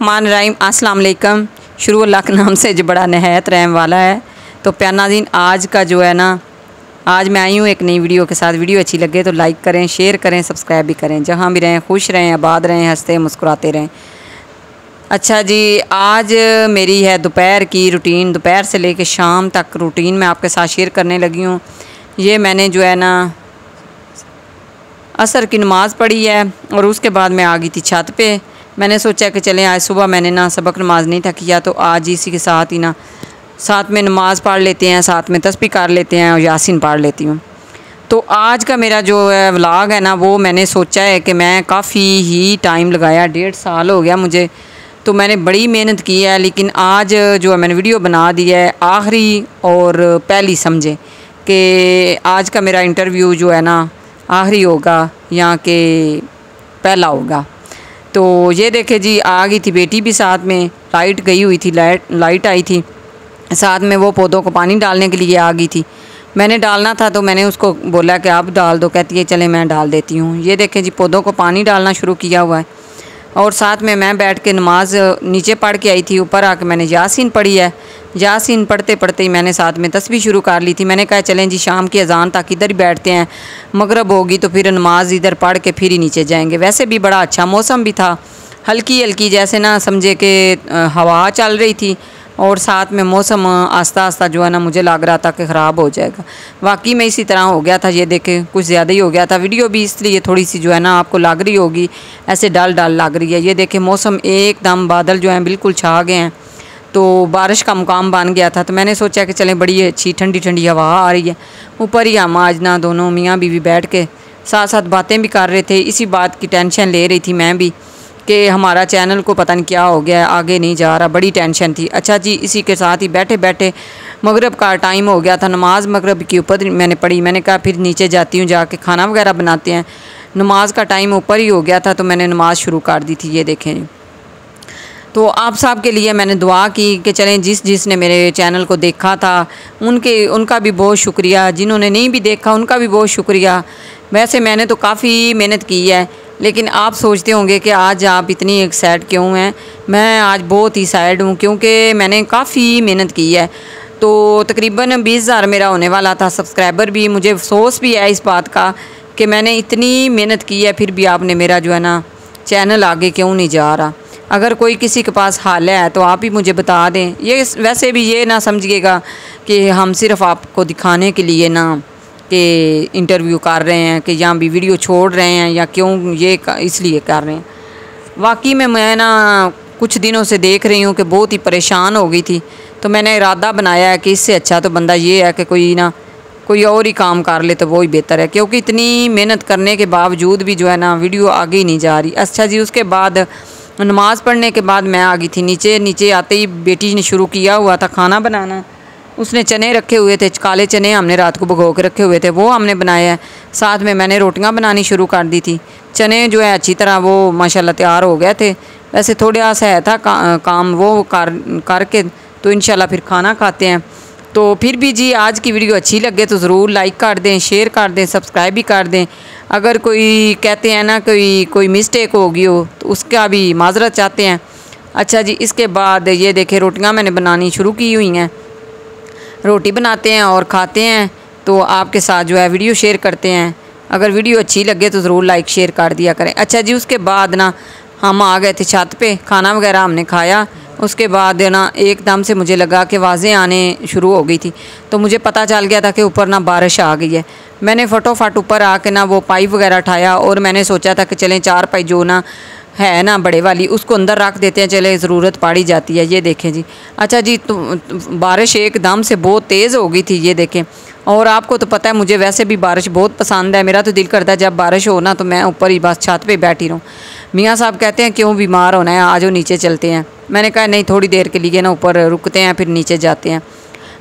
मान रहीम, अस्सलाम शुरू अल्लाह के नाम से जो बड़ा नहायत रहम वाला है। तो प्यार नाजीन आज का जो है ना, आज मैं आई हूँ एक नई वीडियो के साथ। वीडियो अच्छी लगे तो लाइक करें, शेयर करें, सब्सक्राइब भी करें। जहाँ भी रहें, खुश रहें, आबाद रहें, हँसते, मुस्कुराते रहें। अच्छा जी, आज मेरी है दोपहर की रूटीन। दोपहर से लेकर शाम तक रूटीन मैं आपके साथ शेयर करने लगी हूँ। ये मैंने जो है ना, असर की नमाज़ पढ़ी है और उसके बाद मैं आ गई थी छत पे। मैंने सोचा कि चलें, आज सुबह मैंने ना सबक नमाज़ नहीं था किया तो आज इसी के साथ ही ना, साथ में नमाज़ पढ़ लेते हैं, साथ में तस्बी कर लेते हैं और यासिन पढ़ लेती हूँ। तो आज का मेरा जो है व्लाग है ना, वो मैंने सोचा है कि मैं काफ़ी ही टाइम लगाया, डेढ़ साल हो गया मुझे। तो मैंने बड़ी मेहनत की है, लेकिन आज जो है मैंने वीडियो बना दी है, आखिरी और पहली समझे कि आज का मेरा इंटरव्यू जो है ना, आखिरी होगा यहाँ के पहला होगा। तो ये देखे जी, आ गई थी बेटी भी साथ में, लाइट गई हुई थी, लाइट लाइट आई थी। साथ में वो पौधों को पानी डालने के लिए आ गई थी। मैंने डालना था तो मैंने उसको बोला कि आप डाल दो, कहती है, चले मैं डाल देती हूँ। ये देखें जी, पौधों को पानी डालना शुरू किया हुआ है। और साथ में मैं बैठ के नमाज़ नीचे पढ़ के आई थी, ऊपर आके मैंने यासीन पढ़ी है। यासीन पढ़ते पढ़ते ही मैंने साथ में तस्वीर शुरू कर ली थी। मैंने कहा, चलें जी, शाम की अजान तक इधर ही बैठते हैं। मगरब होगी तो फिर नमाज़ इधर पढ़ के फिर ही नीचे जाएँगे। वैसे भी बड़ा अच्छा मौसम भी था। हल्की हल्की जैसे ना, समझे कि हवा चल रही थी। और साथ में मौसम आस्ता आस्ता जो है ना मुझे लग रहा था कि ख़राब हो जाएगा। वाकई में इसी तरह हो गया था, ये देखें, कुछ ज़्यादा ही हो गया था। वीडियो भी इसलिए थोड़ी सी जो है ना आपको लग रही होगी, ऐसे डाल डाल लग रही है। ये देखे, मौसम एकदम बादल जो हैं बिल्कुल छा गए हैं। तो बारिश का मुकाम बन गया था तो मैंने सोचा कि चलें बड़ी अच्छी ठंडी ठंडी हवा आ रही है। ऊपर ही हम आज ना दोनों मियाँ बीवी बैठ के साथ साथ बातें भी कर रहे थे। इसी बात की टेंशन ले रही थी मैं भी। कि हमारा चैनल को पता नहीं क्या हो गया, आगे नहीं जा रहा, बड़ी टेंशन थी। अच्छा जी, इसी के साथ ही बैठे बैठे मगरब का टाइम हो गया था, नमाज़ मगरब के ऊपर मैंने पढ़ी, मैंने कहा फिर नीचे जाती हूँ, जाके खाना वगैरह बनाते हैं। नमाज़ का टाइम ऊपर ही हो गया था तो मैंने नमाज़ शुरू कर दी थी, ये देखें तो आप सब के लिए मैंने दुआ की कि चलें, जिस जिसने मेरे चैनल को देखा था, उनके, उनका भी बहुत शुक्रिया। जिन्होंने नहीं भी देखा, उनका भी बहुत शुक्रिया। वैसे मैंने तो काफ़ी मेहनत की है लेकिन आप सोचते होंगे कि आज आप इतनी एक सैड क्यों हैं? मैं आज बहुत ही सैड हूँ क्योंकि मैंने काफ़ी मेहनत की है। तो तकरीबन बीस हज़ार मेरा होने वाला था सब्सक्राइबर भी। मुझे अफसोस भी है इस बात का कि मैंने इतनी मेहनत की है, फिर भी आपने मेरा जो है ना चैनल आगे क्यों नहीं जा रहा? अगर कोई किसी के पास हाल है तो आप ही मुझे बता दें। ये वैसे भी ये ना समझिएगा कि हम सिर्फ़ आपको दिखाने के लिए ना। कि इंटरव्यू कर रहे हैं कि यहाँ भी वीडियो छोड़ रहे हैं या क्यों ये इसलिए कर रहे हैं। वाकई में मैं ना कुछ दिनों से देख रही हूँ कि बहुत ही परेशान हो गई थी। तो मैंने इरादा बनाया है कि इससे अच्छा तो बंदा ये है कि कोई ना, कोई और ही काम कर ले तो वो ही बेहतर है। क्योंकि इतनी मेहनत करने के बावजूद भी जो है ना वीडियो आगे ही नहीं जा रही। अच्छा जी, उसके बाद नमाज़ पढ़ने के बाद मैं आ गई थी। नीचे नीचे आते ही बेटी ने शुरू किया हुआ था खाना बनाना। उसने चने रखे हुए थे काले चने हमने रात को भगो के रखे हुए थे वो हमने बनाए हैं। साथ में मैंने रोटियाँ बनानी शुरू कर दी थी। चने जो है अच्छी तरह वो माशाल्लाह तैयार हो गए थे। वैसे थोड़ा सा है था का, काम वो कर करके तो इन फिर खाना खाते हैं। तो फिर भी जी आज की वीडियो अच्छी लगे तो ज़रूर लाइक कर दें शेयर कर दें सब्सक्राइब भी कर दें। अगर कोई कहते हैं ना कोई कोई मिस्टेक होगी हो तो उसका भी माजरत चाहते हैं। अच्छा जी इसके बाद ये देखें रोटियाँ मैंने बनानी शुरू की हुई हैं। रोटी बनाते हैं और खाते हैं तो आपके साथ जो है वीडियो शेयर करते हैं। अगर वीडियो अच्छी लगे तो ज़रूर लाइक शेयर कर दिया करें। अच्छा जी, उसके बाद ना हम आ गए थे छत पे, खाना वगैरह हमने खाया। उसके बाद ना एकदम से मुझे लगा कि वाजें आने शुरू हो गई थी। तो मुझे पता चल गया था कि ऊपर ना बारिश आ गई है। मैंने फटोफट ऊपर आके ना वो पाइप वगैरह उठाया और मैंने सोचा था कि चलें चार पाई जो ना है ना बड़े वाली उसको अंदर रख देते हैं चले ज़रूरत पड़ी जाती है। ये देखें जी। अच्छा जी तो, बारिश एकदम से बहुत तेज़ हो गई थी ये देखें। और आपको तो पता है मुझे वैसे भी बारिश बहुत पसंद है। मेरा तो दिल करता है जब बारिश हो ना तो मैं ऊपर ही बस छत पे बैठी रहूँ। मियाँ साहब कहते हैं क्यों बीमार होना है? आज वो नीचे चलते हैं। मैंने कहा नहीं थोड़ी देर के लिए ना ऊपर रुकते हैं फिर नीचे जाते हैं।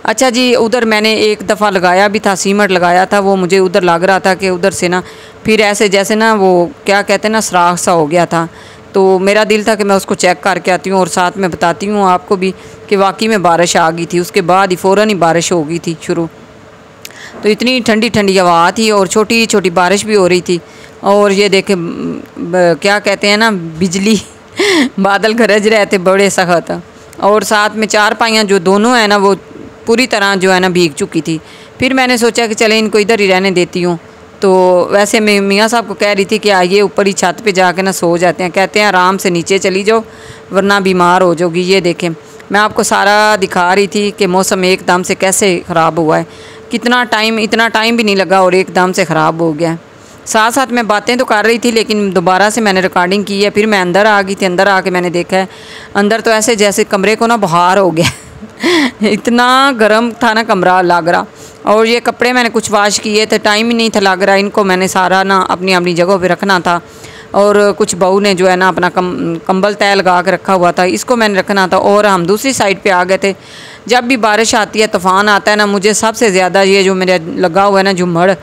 अच्छा जी उधर मैंने एक दफ़ा लगाया भी था सीमट लगाया था वो मुझे उधर लग रहा था कि उधर से ना फिर ऐसे जैसे ना वो, क्या कहते हैं ना, सराख सा हो गया था। तो मेरा दिल था कि मैं उसको चेक करके आती हूँ और साथ में बताती हूँ आपको भी कि वाकई में बारिश आ गई थी। उसके बाद ही फ़ौर ही बारिश हो गई थी शुरू। तो इतनी ठंडी ठंडी हवा थी और छोटी छोटी बारिश भी हो रही थी। और ये देखे क्या कहते हैं ना, बिजली बादल गरज रहे थे बड़े सख्त। और साथ में चार पाइयाँ जो दोनों हैं ना, वो पूरी तरह जो है ना, भीग चुकी थी। फिर मैंने सोचा कि चले इनको इधर ही रहने देती हूँ। तो वैसे मैं मियाँ साहब को कह रही थी कि आइए ऊपर ही छत पे जाके ना सो जाते हैं। कहते हैं, आराम से नीचे चली जाओ, वरना बीमार हो जाओगी। ये देखें, मैं आपको सारा दिखा रही थी कि मौसम एकदम से कैसे ख़राब हुआ है। कितना टाइम, इतना टाइम भी नहीं लगा और एकदम से ख़राब हो गया साथ साथ मैं बातें तो कर रही थी, लेकिन दोबारा से मैंने रिकॉर्डिंग की है, फिर मैं अंदर आ गई थी, अंदर आके मैंने देखा है, अंदर तो ऐसे जैसे कमरे को ना बुहार हो गया। इतना गर्म था ना कमरा लग रहा। और ये कपड़े मैंने कुछ वाश किए थे। टाइम ही नहीं था लग रहा। इनको मैंने सारा ना अपनी अपनी जगह पे रखना था। और कुछ बहू ने जो है ना अपना कम, कंबल तय लगा के रखा हुआ था। इसको मैंने रखना था। और हम दूसरी साइड पे आ गए थे। जब भी बारिश आती है, तूफ़ान आता है ना, मुझे सबसे ज़्यादा ये जो मेरे लगा हुआ है ना झुमड़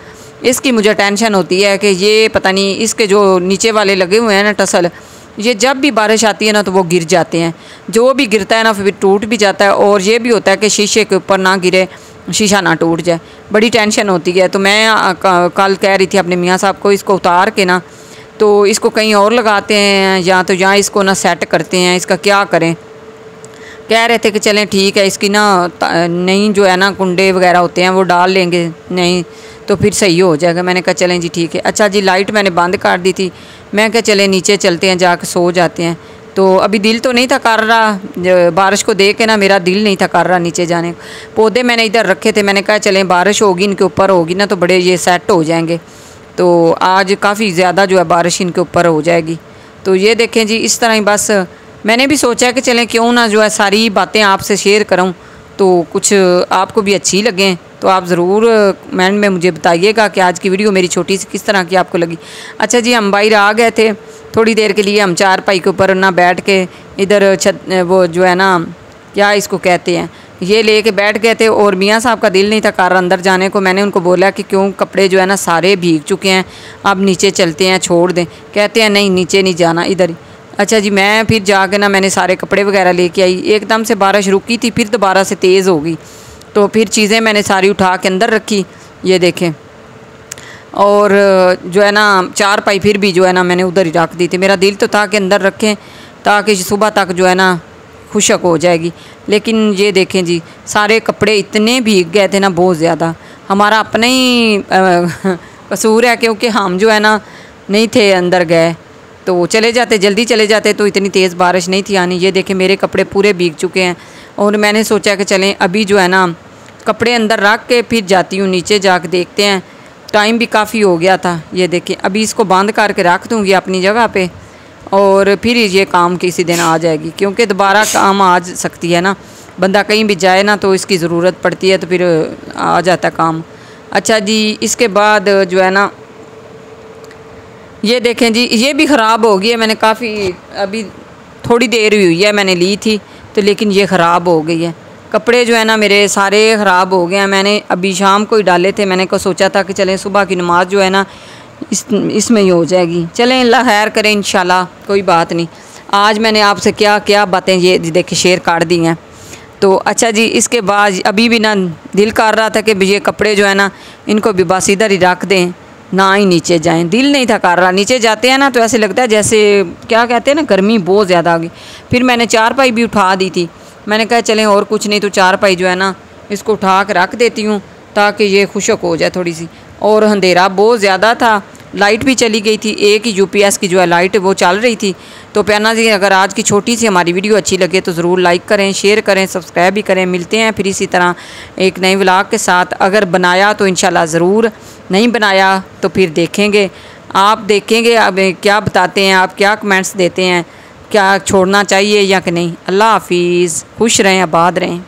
इसकी मुझे टेंशन होती है कि ये पता नहीं, इसके जो नीचे वाले लगे हुए हैं ना टसल, ये जब भी बारिश आती है ना तो वो गिर जाते हैं। जो भी गिरता है ना, फिर टूट भी जाता है। और ये भी होता है कि शीशे के ऊपर ना गिरे। शीशा ना टूट जाए। बड़ी टेंशन होती है। तो मैं कल कह रही थी अपने मियाँ साहब को, इसको उतार के ना तो इसको कहीं और लगाते हैं, या तो यहाँ इसको ना सेट करते हैं, इसका क्या करें? कह रहे थे कि चलें ठीक है, इसकी ना नहीं जो है ना, कुंडे वगैरह होते हैं, वो डाल लेंगे, नहीं तो फिर सही हो जाएगा। मैंने कहा, चलें जी ठीक है। अच्छा जी लाइट मैंने बंद कर दी थी। मैं क्या चले नीचे चलते हैं जाकर सो जाते हैं। तो अभी दिल तो नहीं था कर रहा। बारिश को देख के ना मेरा दिल नहीं था कर रहा नीचे जाने। पौधे मैंने इधर रखे थे, मैंने कहा चलें बारिश होगी, इनके ऊपर होगी ना तो बड़े ये सेट हो जाएँगे। तो आज काफ़ी ज़्यादा जो है बारिश इनके ऊपर हो जाएगी। तो ये देखें जी, इस तरह ही बस मैंने भी सोचा कि चलें क्यों ना जो है सारी बातें आपसे शेयर करूँ। तो कुछ आपको भी अच्छी लगें तो आप ज़रूर कमेंट में मुझे बताइएगा कि आज की वीडियो मेरी छोटी सी किस तरह की आपको लगी। अच्छा जी, हम बाहर आ गए थे। थोड़ी देर के लिए हम चार पाई के ऊपर ना बैठ के इधर छत, वो जो है ना, क्या इसको कहते हैं, ये ले के बैठ गए थे और मियाँ साहब का दिल नहीं था कार अंदर जाने को। मैंने उनको बोला कि क्यों कपड़े जो है ना सारे भीग चुके हैं, अब नीचे चलते हैं, छोड़ दें। कहते हैं, नहीं, नीचे नहीं जाना, इधर अच्छा जी, मैं फिर जाके ना मैंने सारे कपड़े वगैरह लेके आई। एकदम से बारिश रुकी थी, फिर दोबारा से तेज़ हो गई। तो फिर चीज़ें मैंने सारी उठा के अंदर रखी, ये देखें। और जो है ना, चार पाई फिर भी जो है ना मैंने उधर ही रख दी थी। मेरा दिल तो था कि अंदर रखें, ताकि सुबह तक जो है ना खुशक हो जाएगी। लेकिन ये देखें जी, सारे कपड़े इतने भीग गए थे ना बहुत ज़्यादा। हमारा अपना ही कसूर है क्योंकि हम जो है ना नहीं थे, अंदर गए। तो चले जाते, जल्दी चले जाते तो इतनी तेज़ बारिश नहीं थी आनी। ये देखें, मेरे कपड़े पूरे भीग चुके हैं। और मैंने सोचा कि चलें, अभी जो है ना, कपड़े अंदर रख के फिर जाती हूँ, नीचे जाके देखते हैं। टाइम भी काफ़ी हो गया था। ये देखें, अभी इसको बंद करके रख दूँगी अपनी जगह पे और फिर ये काम किसी दिन आ जाएगी, क्योंकि दोबारा काम आ सकती है ना। बंदा कहीं भी जाए ना तो इसकी ज़रूरत पड़ती है तो फिर आ जाता काम। अच्छा जी, इसके बाद जो है ना, ये देखें जी, ये भी ख़राब हो गई है। मैंने काफ़ी, अभी थोड़ी देर हुई है मैंने ली थी तो लेकिन ये ख़राब हो गई है। कपड़े जो है ना मेरे सारे ख़राब हो गए हैं। मैंने अभी शाम को ही डाले थे। मैंने को सोचा था कि चलें, सुबह की नमाज़ जो है ना, इस, इसमें ही हो जाएगी। चलें, अल्लाह खैर करें इन कोई बात नहीं। आज मैंने आपसे क्या क्या बातें ये देखे, शेयर काट दी हैं। तो अच्छा जी, इसके बाद अभी भी ना दिल कर रहा था कि ये कपड़े जो है ना, इनको भी बस इधर ही रख दें, ना ही नीचे जाएँ। दिल नहीं था कर रहा। नीचे जाते हैं ना तो ऐसे लगता है जैसे, क्या कहते हैं ना, गर्मी बहुत ज़्यादा आ गई। फिर मैंने चार पाई भी उठा दी थी। मैंने कहा, चलें, और कुछ नहीं तो चार पाई जो है ना, इसको उठा कर रख देती हूँ ताकि ये खुशक हो जाए थोड़ी सी। और अंधेरा बहुत ज़्यादा था। लाइट भी चली गई थी। एक ही यूपीएस की जो है लाइट वो चल रही थी। तो प्याना जी, अगर आज की छोटी सी हमारी वीडियो अच्छी लगे तो ज़रूर लाइक करें, शेयर करें, सब्सक्राइब भी करें। मिलते हैं फिर इसी तरह एक नए व्लाग के साथ। अगर बनाया तो इन ज़रूर, नहीं बनाया तो फिर देखेंगे। आप देखेंगे अब क्या बताते हैं, आप क्या कमेंट्स देते हैं। क्या छोड़ना चाहिए या कि नहीं? अल्लाह हाफिज़। खुश रहें आबाद रहें।